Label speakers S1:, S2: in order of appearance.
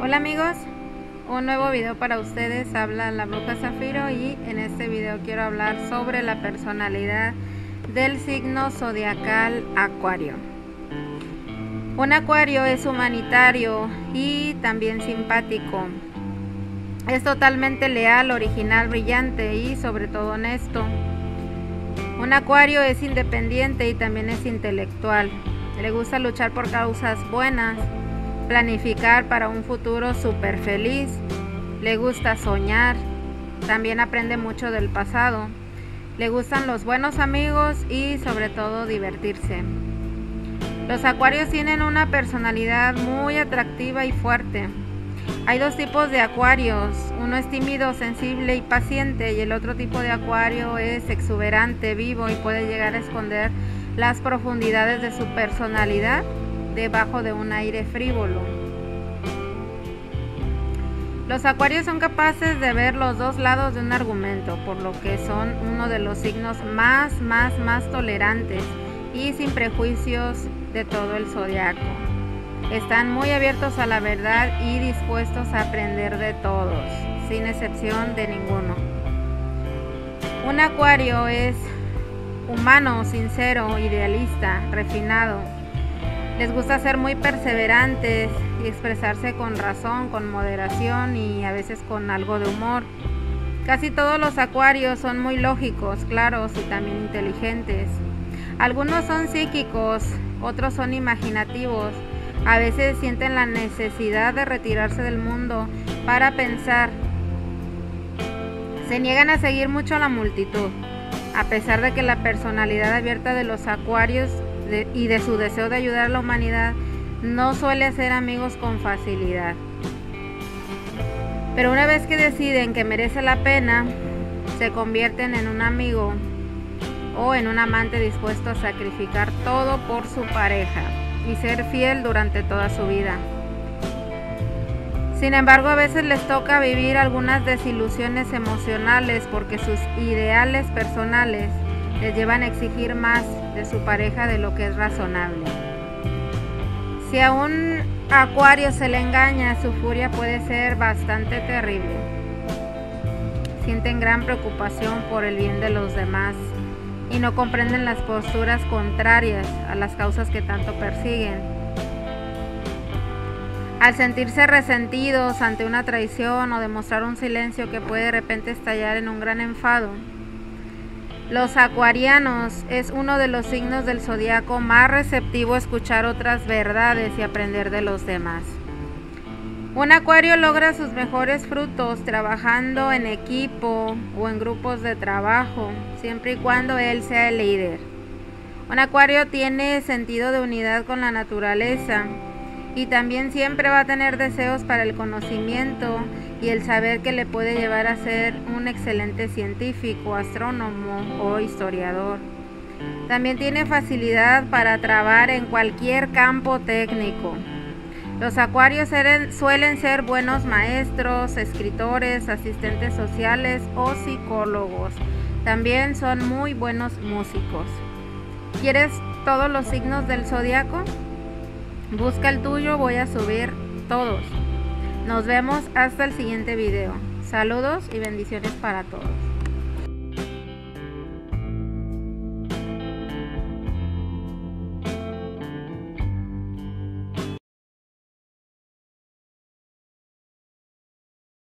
S1: Hola amigos, un nuevo video para ustedes, habla la bruja Zafiro y en este video quiero hablar sobre la personalidad del signo zodiacal Acuario. Un Acuario es humanitario y también simpático. Es totalmente leal, original, brillante y sobre todo honesto. Un Acuario es independiente y también es intelectual. Le gusta luchar por causas buenas planificar para un futuro súper feliz, le gusta soñar, también aprende mucho del pasado, le gustan los buenos amigos y sobre todo divertirse. Los acuarios tienen una personalidad muy atractiva y fuerte. Hay dos tipos de acuarios, uno es tímido, sensible y paciente y el otro tipo de acuario es exuberante, vivo y puede llegar a esconder las profundidades de su personalidad debajo de un aire frívolo. Los acuarios son capaces de ver los dos lados de un argumento, por lo que son uno de los signos más, más, más tolerantes y sin prejuicios de todo el zodiaco. Están muy abiertos a la verdad y dispuestos a aprender de todos, sin excepción de ninguno. Un acuario es humano, sincero, idealista, refinado, les gusta ser muy perseverantes y expresarse con razón, con moderación y a veces con algo de humor. Casi todos los acuarios son muy lógicos, claros y también inteligentes. Algunos son psíquicos, otros son imaginativos. A veces sienten la necesidad de retirarse del mundo para pensar. Se niegan a seguir mucho a la multitud, a pesar de que la personalidad abierta de los acuarios y de su deseo de ayudar a la humanidad, no suele hacer amigos con facilidad. Pero una vez que deciden que merece la pena, se convierten en un amigo o en un amante dispuesto a sacrificar todo por su pareja y ser fiel durante toda su vida. Sin embargo, a veces les toca vivir algunas desilusiones emocionales porque sus ideales personales les llevan a exigir más de su pareja de lo que es razonable. Si a un acuario se le engaña, su furia puede ser bastante terrible. Sienten gran preocupación por el bien de los demás y no comprenden las posturas contrarias a las causas que tanto persiguen. Al sentirse resentidos ante una traición o demostrar un silencio que puede de repente estallar en un gran enfado, los acuarianos es uno de los signos del zodiaco más receptivo a escuchar otras verdades y aprender de los demás. Un acuario logra sus mejores frutos trabajando en equipo o en grupos de trabajo, siempre y cuando él sea el líder. Un acuario tiene sentido de unidad con la naturaleza y también siempre va a tener deseos para el conocimiento y el saber que le puede llevar a ser un excelente científico, astrónomo o historiador. También tiene facilidad para trabar en cualquier campo técnico. Los acuarios suelen ser buenos maestros, escritores, asistentes sociales o psicólogos. También son muy buenos músicos. ¿Quieres todos los signos del zodiaco? Busca el tuyo, voy a subir todos. Nos vemos hasta el siguiente video. Saludos y bendiciones para todos.